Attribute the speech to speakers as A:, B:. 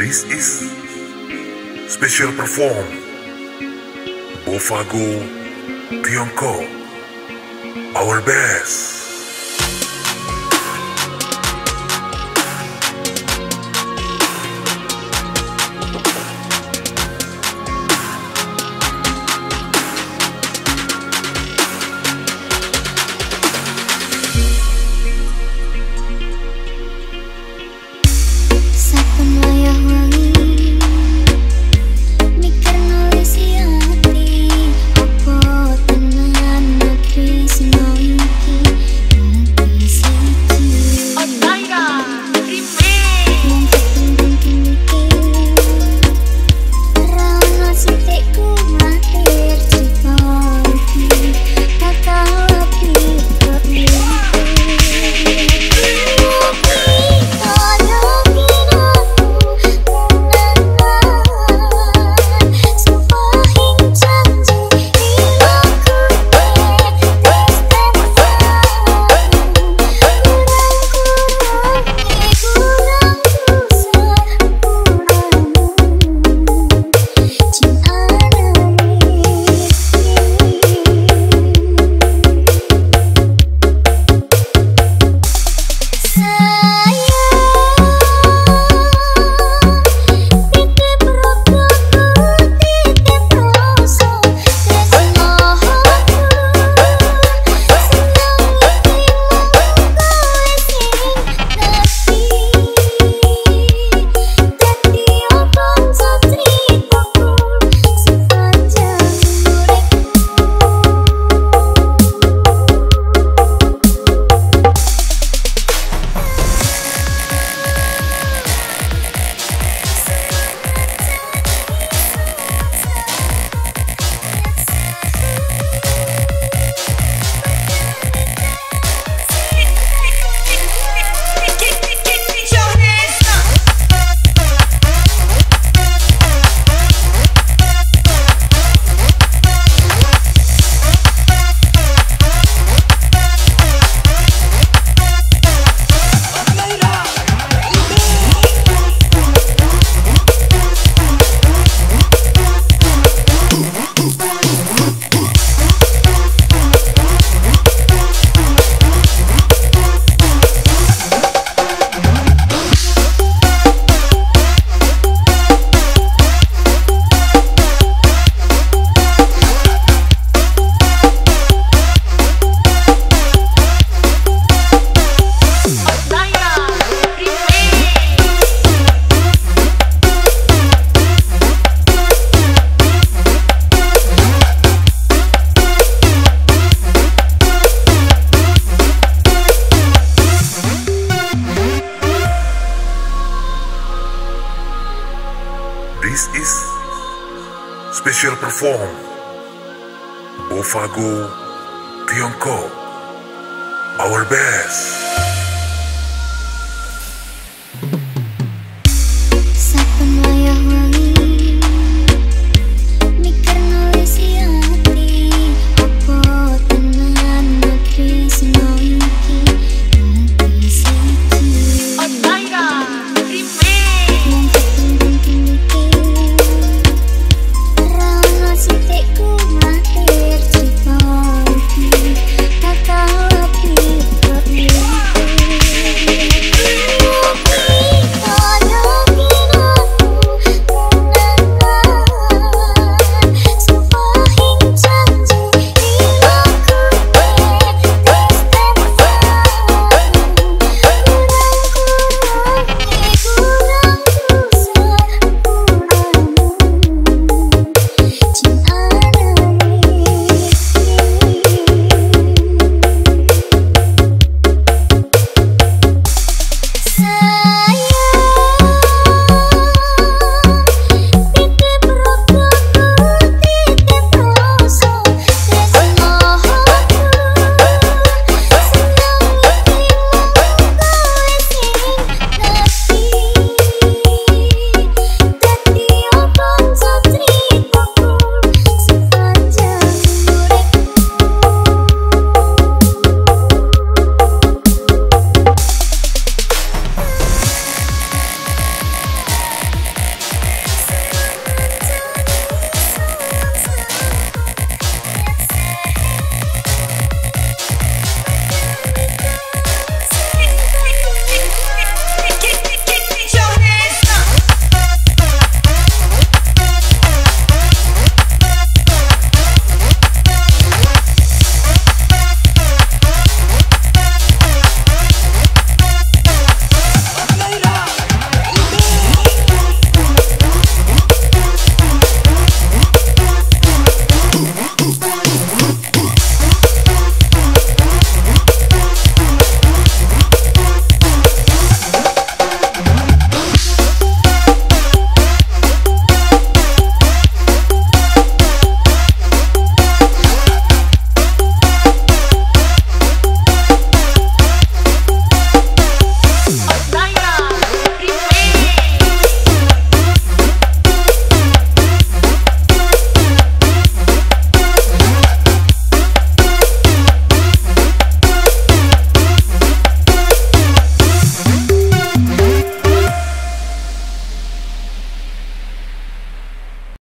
A: This is special perform. Bofago Tiongkok Our best This is special perform. Bofago Tiongkok Our best